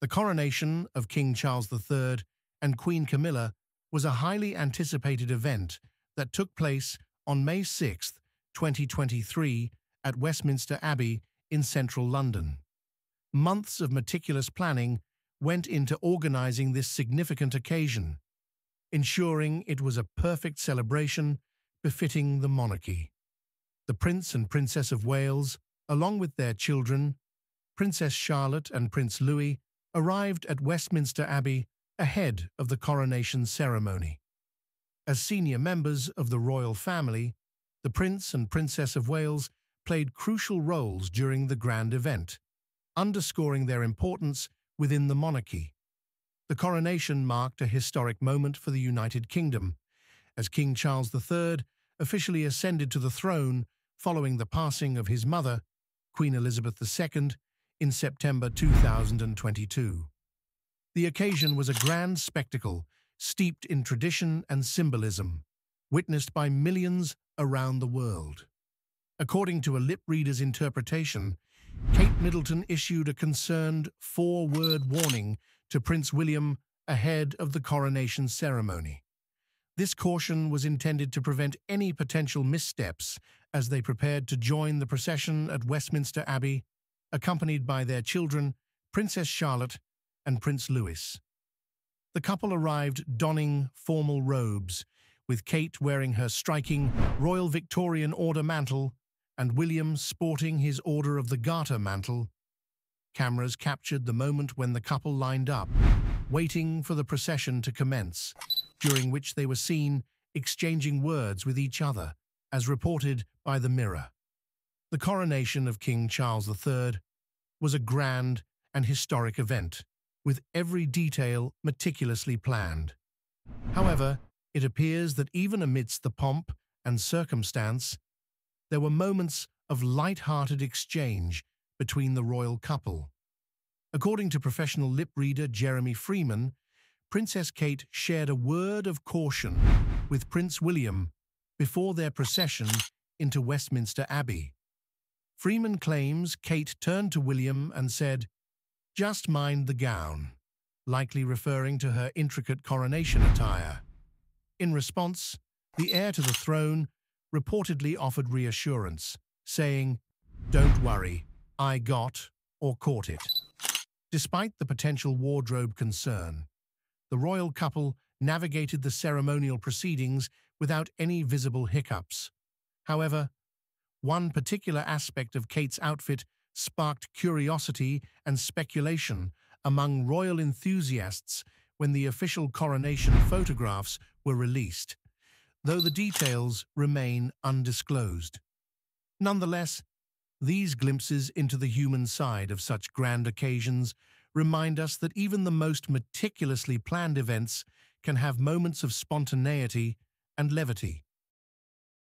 The coronation of King Charles III and Queen Camilla was a highly anticipated event that took place on May 6, 2023, at Westminster Abbey in central London. Months of meticulous planning went into organising this significant occasion, ensuring it was a perfect celebration befitting the monarchy. The Prince and Princess of Wales, along with their children, Princess Charlotte and Prince Louis, arrived at Westminster Abbey ahead of the coronation ceremony. As senior members of the royal family, the Prince and Princess of Wales played crucial roles during the grand event, underscoring their importance within the monarchy. The coronation marked a historic moment for the United Kingdom, as King Charles III officially ascended to the throne following the passing of his mother, Queen Elizabeth II, in September 2022. The occasion was a grand spectacle steeped in tradition and symbolism, witnessed by millions around the world. According to a lip reader's interpretation, Kate Middleton issued a concerned four-word warning to Prince William ahead of the coronation ceremony. This caution was intended to prevent any potential missteps as they prepared to join the procession at Westminster Abbey, accompanied by their children, Princess Charlotte and Prince Louis. The couple arrived donning formal robes, with Kate wearing her striking Royal Victorian Order mantle and William sporting his Order of the Garter mantle. Cameras captured the moment when the couple lined up, waiting for the procession to commence, during which they were seen exchanging words with each other, as reported by the Mirror. The coronation of King Charles III was a grand and historic event, with every detail meticulously planned. However, it appears that even amidst the pomp and circumstance, there were moments of light-hearted exchange between the royal couple. According to professional lip reader Jeremy Freeman, Princess Kate shared a word of caution with Prince William before their procession into Westminster Abbey. Freeman claims Kate turned to William and said, just mind the gown, likely referring to her intricate coronation attire. In response, the heir to the throne reportedly offered reassurance, saying, Don't worry, I got or caught it. Despite the potential wardrobe concern, the royal couple navigated the ceremonial proceedings without any visible hiccups. However, one particular aspect of Kate's outfit sparked curiosity and speculation among royal enthusiasts when the official coronation photographs were released though the details remain undisclosed. Nonetheless, these glimpses into the human side of such grand occasions remind us that even the most meticulously planned events can have moments of spontaneity and levity.